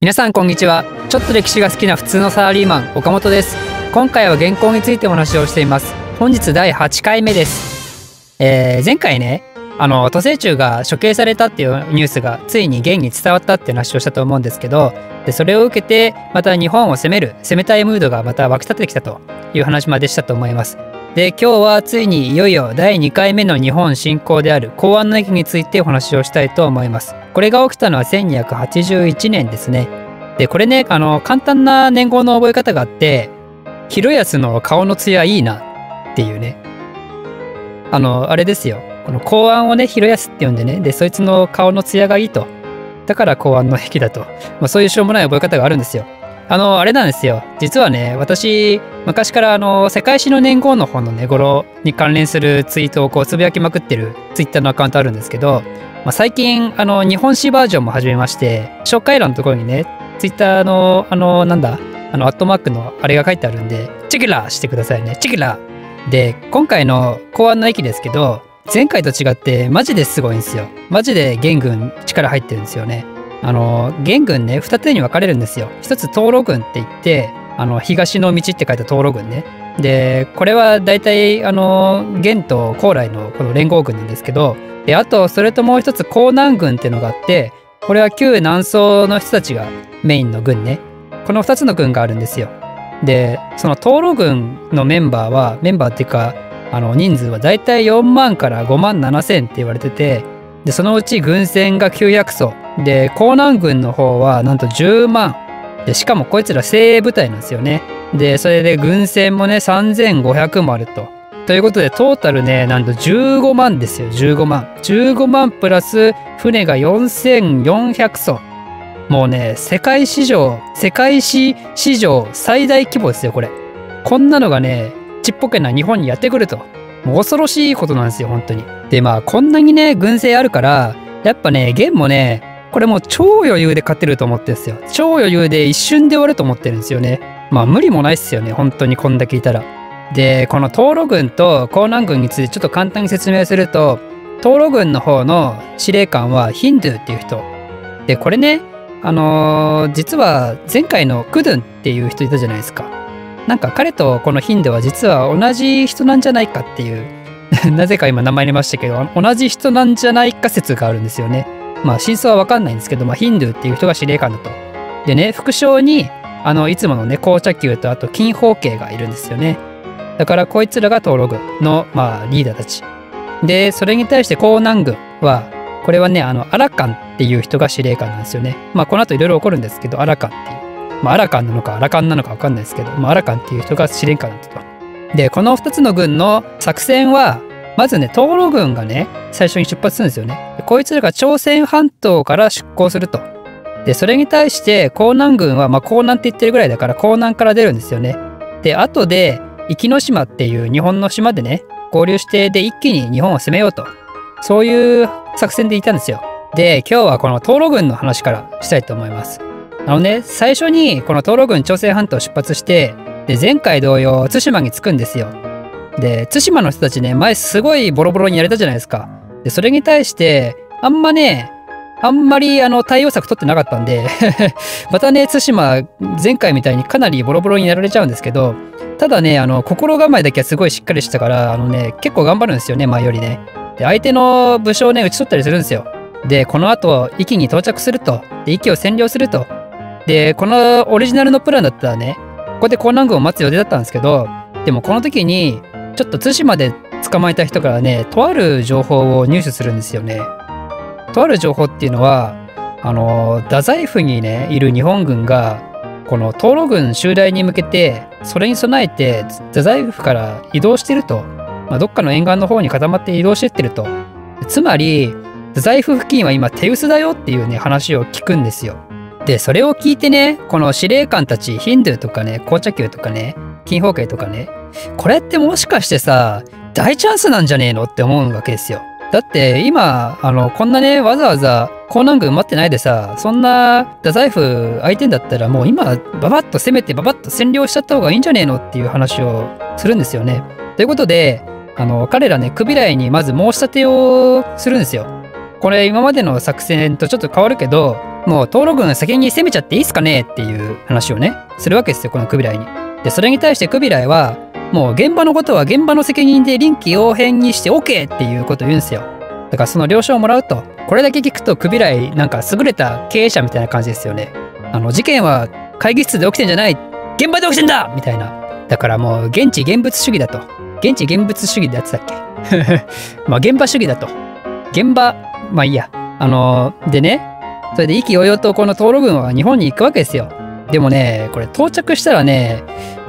皆さんこんにちは。ちょっと歴史が好きな普通のサラリーマン岡本です。今回は原稿についてお話をしています。本日第8回目です、えー前回ねあの都政中が処刑されたっていうニュースがついに現に伝わったって話をしたと思うんですけどでそれを受けてまた日本を攻める攻めたいムードがまた湧き立ってきたという話までしたと思います。で今日はついにいよいよ第2回目の日本侵攻である公安の駅についてお話をしたいと思います。これが起きたのは1281年ですね。でこれねあの簡単な年号の覚え方があって広安の顔の艶いいなっていうね。あのあれですよ。この公安をね広安って呼んでねでそいつの顔の艶がいいと。だから公安の駅だと、まあ、そういうしょうもない覚え方があるんですよ。あのあれなんですよ。実はね私昔からあの世界史の年号の方のね頃に関連するツイートをこうつぶやきまくってるツイッターのアカウントあるんですけど、まあ、最近あの日本史バージョンも始めまして紹介欄のところにねツイッターのあのなんだあのアットマークのあれが書いてあるんでチェキラーしてくださいね。チェキラー。で今回の公安の駅ですけど前回と違ってマジですごいんですよ。マジで元軍力入ってるんですよね。あの元軍ね二手に分かれるんですよ。一つ東路軍って言ってあの東の道って書いた東路軍ね。でこれは大体あの元と高麗のこの連合軍なんですけどであとそれともう一つ江南軍っていうのがあってこれは旧南宋の人たちがメインの軍ね。この2つの軍があるんですよ。でその東路軍のメンバーはメンバーっていうかあの人数はだいたい4万から5万7千って言われててでそのうち軍船が900艘で江南軍の方はなんと10万。でしかもこいつら精鋭部隊なんですよね。でそれで軍船もね3500もあると。ということでトータルねなんと15万ですよ15万。15万プラス船が4400艘。もうね世界史上世界史史上最大規模ですよこれ。こんなのがねちっぽけな日本にやってくると。もう恐ろしいことなんですよ本当に。でまあこんなにね軍勢あるからやっぱね元もねこれもう超余裕で勝てると思ってるんですよ。超余裕で一瞬で終わると思ってるんですよね。まあ無理もないっすよね。本当にこんだけいたら。でこの東路軍と江南軍についてちょっと簡単に説明すると東路軍の方の司令官はヒンドゥーっていう人。でこれねあのー実は前回のクドゥンっていう人いたじゃないですか。なんか彼とこのヒンドゥーは実は同じ人なんじゃないかっていう。なぜか今名前入れましたけど同じ人なんじゃないか説があるんですよね。まあ真相は分かんないんですけど、まあ、ヒンドゥーっていう人が司令官だと。でね副将にあのいつものね紅茶球とあと金宝慶がいるんですよね。だからこいつらが東路軍の、まあ、リーダーたち。でそれに対して江南軍はこれはねあのアラカンっていう人が司令官なんですよね。まあこの後いろいろ起こるんですけどアラカンっていう。まあアラカンなのかアラカンなのか分かんないですけど、まあ、アラカンっていう人が司令官だったと。でこの2つの軍の作戦はまずね東路軍がね最初に出発するんですよね。こいつらが朝鮮半島から出港すると。でそれに対して江南軍はまあ江南って言ってるぐらいだから江南から出るんですよね。で後で壱岐の島っていう日本の島でね合流してで一気に日本を攻めようと。そういう作戦でいたんですよ。で今日はこの東路軍の話からしたいと思います。あのね最初にこの東路軍朝鮮半島を出発してで前回同様対馬に着くんですよ。で対馬の人たちね前すごいボロボロにやれたじゃないですか。でそれに対してあんまねあんまりあの対応策取ってなかったんで またね対馬前回みたいにかなりボロボロにやられちゃうんですけどただねあの心構えだけはすごいしっかりしたからあのね結構頑張るんですよね前よりね。で相手の武将をね打ち取ったりするんですよ。でこの後壱岐に到着すると。で壱岐を占領すると。でこのオリジナルのプランだったらねここで江南軍を待つ予定だったんですけどでもこの時にちょっと対馬で捕まえた人からねとある情報を入手するんですよね。とある情報っていうのはあの太宰府にねいる日本軍がこの東路軍襲来に向けてそれに備えて太宰府から移動してると、まあ、どっかの沿岸の方に固まって移動してってると。つまり太宰府付近は今手薄だよっていうね話を聞くんですよ。でそれを聞いてねこの司令官たちヒンドゥーとかね紅茶球とかね金宝慶とかねこれってもしかしてさ大チャンスなんじゃねえのって思うわけですよだって今あのこんなねわざわざ江南軍待ってないでさそんな太宰府相手だったらもう今ババッと攻めてババッと占領しちゃった方がいいんじゃねえのっていう話をするんですよね。ということであの彼らねクビライにまず申し立てをするんですよ。これ今までの作戦とちょっと変わるけどもう東路軍先に攻めちゃっていいっすかねっていう話をね、するわけですよ、このクビライに。で、それに対してクビライは、もう現場のことは現場の責任で臨機応変にして OK っていうことを言うんですよ。だからその了承をもらうと、これだけ聞くとクビライなんか優れた経営者みたいな感じですよね。あの、事件は会議室で起きてんじゃない現場で起きてんだみたいな。だからもう現地現物主義だと。現地現物主義でやってたっけ？まあ現場主義だと。現場、まあいいや。あのー、でね、それで意気揚々とこの東路軍は日本に行くわけですよ。でもね、これ到着したらね、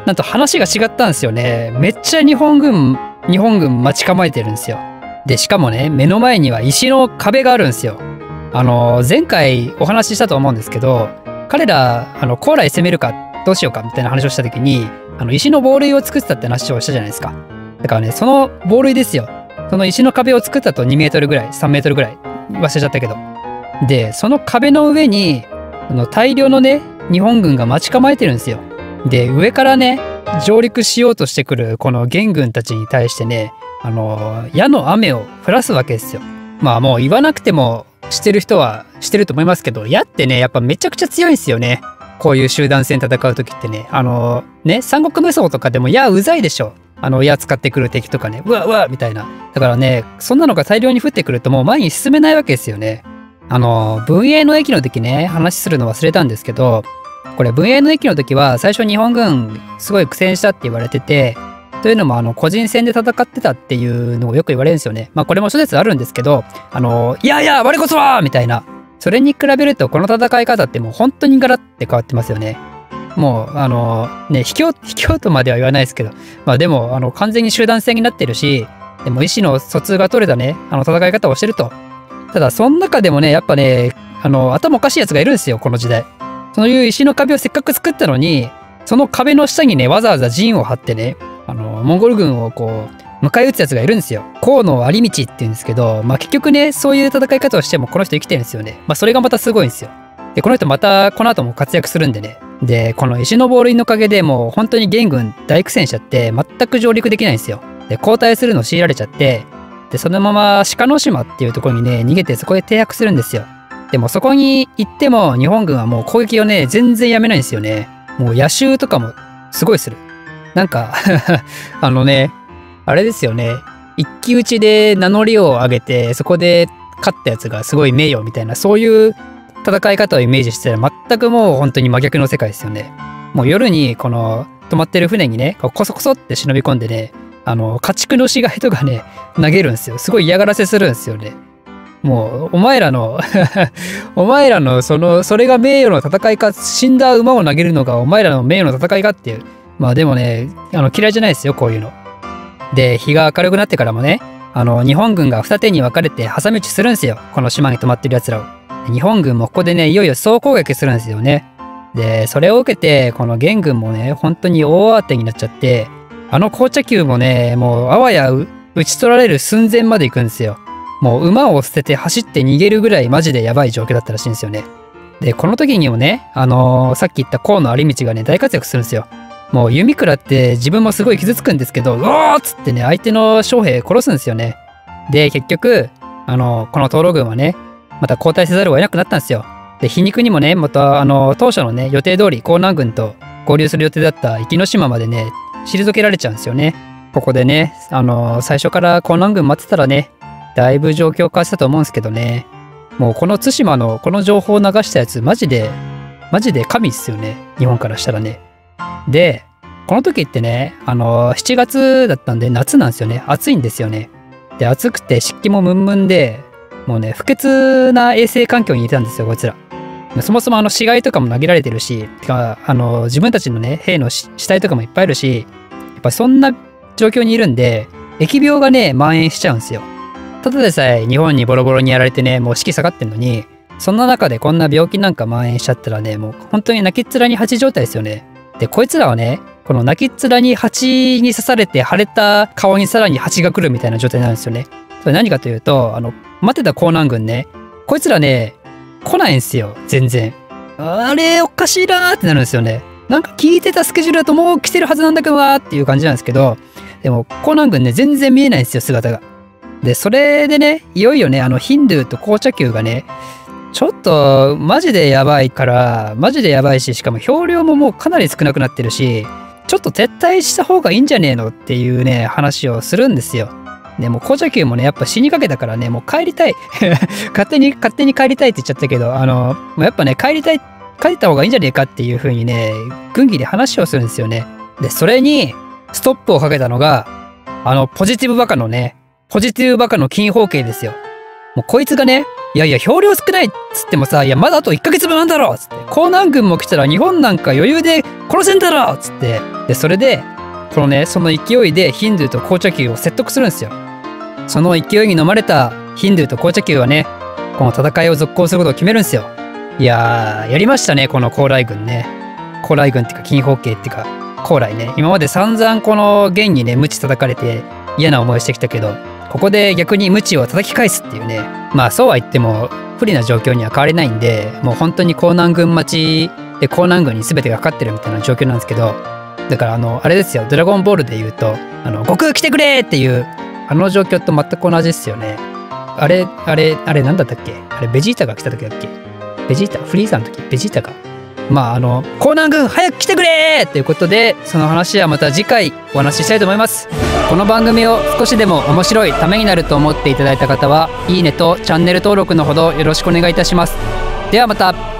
なんと話が違ったんですよね。めっちゃ日本軍、日本軍待ち構えてるんですよ。で、しかもね、目の前には石の壁があるんですよ。あの、前回お話ししたと思うんですけど、彼ら、あの、高麗攻めるか、どうしようかみたいな話をした時に、あの、石の防塁を作ってたって話をしたじゃないですか。だからね、その防塁ですよ。その石の壁を作ったと2メートルぐらい、3メートルぐらい、忘れちゃったけど。で、その壁の上に、あの大量のね、日本軍が待ち構えてるんですよ。で、上からね、上陸しようとしてくるこの元軍たちに対してね、あの、矢の雨を降らすわけですよ。まあもう言わなくてもしてる人はしてると思いますけど、矢ってね、やっぱめちゃくちゃ強いんですよね。こういう集団戦戦う時ってね。あの、ね、三国無双とかでも矢うざいでしょ。あの、矢使ってくる敵とかね、うわうわみたいな。だからね、そんなのが大量に降ってくるともう前に進めないわけですよね。あの、文英の駅の時ね、話するの忘れたんですけど、これ文英の駅の時は最初日本軍すごい苦戦したって言われてて、というのもあの個人戦で戦ってたっていうのをよく言われるんですよね。まあこれも諸説あるんですけど、あの、いやいや、我こそはみたいな。それに比べるとこの戦い方ってもう本当にガラって変わってますよね。もう、あの、ね、卑怯、卑怯とまでは言わないですけど、まあでも、あの、完全に集団戦になってるし、でも意思の疎通が取れたね、あの戦い方をしてると。ただ、その中でもね、やっぱね、あの、頭おかしいやつがいるんですよ、この時代。そういう石の壁をせっかく作ったのに、その壁の下にね、わざわざ陣を張ってね、あの、モンゴル軍をこう、迎え撃つやつがいるんですよ。河野有道って言うんですけど、まあ結局ね、そういう戦い方をしてもこの人生きてるんですよね。まあそれがまたすごいんですよ。で、この人またこの後も活躍するんでね。で、この石のボールのおかげでもう本当に元軍大苦戦しちゃって全く上陸できないんですよ。で、交代するのを強いられちゃって、で、そのまま鹿の島っていうところにね、逃げてそこで停泊するんですよ。でもそこに行っても日本軍はもう攻撃をね、全然やめないんですよね。もう野襲とかもすごいする。なんか あのね、あれですよね。一騎打ちで名乗りを上げて、そこで勝ったやつがすごい名誉みたいな、そういう戦い方をイメージしてたら全くもう本当に真逆の世界ですよね。もう夜にこの止まってる船にね、コソコソって忍び込んでね、あの、家畜の死骸とかね、投げるんですよ。すごい嫌がらせするんですよね。もう、お前らの お前らの、その、それが名誉の戦いか、死んだ馬を投げるのがお前らの名誉の戦いかっていう。まあでもね、あの、嫌いじゃないですよ、こういうの。で、日が明るくなってからもね、あの、日本軍が二手に分かれて挟み撃ちするんですよ。この島に泊まってる奴らを。日本軍もここでね、いよいよ総攻撃するんですよね。で、それを受けて、この元軍もね、本当に大慌てになっちゃって、あの紅茶球もね、もうあわや打ち取られる寸前まで行くんですよ。もう馬を捨てて走って逃げるぐらいマジでやばい状況だったらしいんですよね。で、この時にもね、あのー、さっき言った河野有道がね、大活躍するんですよ。もう弓倉って自分もすごい傷つくんですけど、うおーっつってね、相手の将兵殺すんですよね。で、結局、あのー、この東路軍はね、また交代せざるを得なくなったんですよ。で、皮肉にもね、また、あのー、当初のね、予定通り江南軍と合流する予定だった壱岐の島までね、退けられちゃうんですよね。ここでね、あの最初から江南軍待ってたらね、だいぶ状況変わったと思うんですけどね。もうこの対馬のこの情報を流したやつ、マジで、マジで神っすよね。日本からしたらね。で、この時ってね、あの7月だったんで夏なんですよね。暑いんですよね。で、暑くて湿気もムンムンで、もうね、不潔な衛生環境にいたんですよ、こいつら。そもそもあの死骸とかも投げられてるし、てか、あの、自分たちのね、兵の死体とかもいっぱいいるし、やっぱそんな状況にいるんで、疫病がね、蔓延しちゃうんですよ。ただでさえ日本にボロボロにやられてね、もう士気下がってんのに、そんな中でこんな病気なんか蔓延しちゃったらね、もう本当に泣きっ面に蜂状態ですよね。で、こいつらはね、この泣きっ面に蜂に刺されて腫れた顔にさらに蜂が来るみたいな状態なんですよね。それ何かというと、あの、待ってた江南軍ね、こいつらね、来ないんすよ、全然。あれ、おかしいなーってなるんですよね。なんか聞いてたスケジュールだともう来てるはずなんだけどなーっていう感じなんですけど、でも、江南軍ね、全然見えないんですよ、姿が。で、それでね、いよいよね、あの、ヒンドゥーと紅茶球がね、ちょっとマジでやばいからマジでやばいししかも表量ももうかなり少なくなってるしちょっと撤退した方がいいんじゃねえのっていうね話をするんですよ。でも紅茶球もねやっぱ死にかけたからねもう帰りたい 勝手に勝手に帰りたいって言っちゃったけどあのもうやっぱね帰りたい帰った方がいいんじゃねえかっていう風にね軍議で話をするんですよね。でそれにストップをかけたのがあのポジティブバカのねポジティブバカの金方形ですよ。もうこいつがねいやいや、表量少ないっつってもさ、いや、まだあと1ヶ月分なんだろっつって、江南軍も来たら日本なんか余裕で殺せんだろっつって、で、それで、このね、その勢いでヒンドゥーと紅茶球を説得するんですよ。その勢いに飲まれたヒンドゥーと紅茶球はね、この戦いを続行することを決めるんですよ。いやー、やりましたね、この高麗軍ね。高麗軍っていうか、金方形っていうか、高麗ね。今まで散々この元にね、無知叩かれて嫌な思いしてきたけど、ここで逆に無知を叩き返すっていうね。まあそうは言っても不利な状況には変われないんでもう本当に江南軍待ちで江南軍に全てがかかってるみたいな状況なんですけどだからあのあれですよ「ドラゴンボール」で言うと「あの悟空来てくれ!」っていうあの状況と全く同じですよね。あれあれあれ何だったっけ？あれベジータが来た時だっけ？ベジータ？フリーザの時？ベジータか。まああの江南軍早く来てくれということでその話はまた次回お話ししたいと思います。この番組を少しでも面白いためになると思っていただいた方はいいねとチャンネル登録のほどよろしくお願いいたします。ではまた。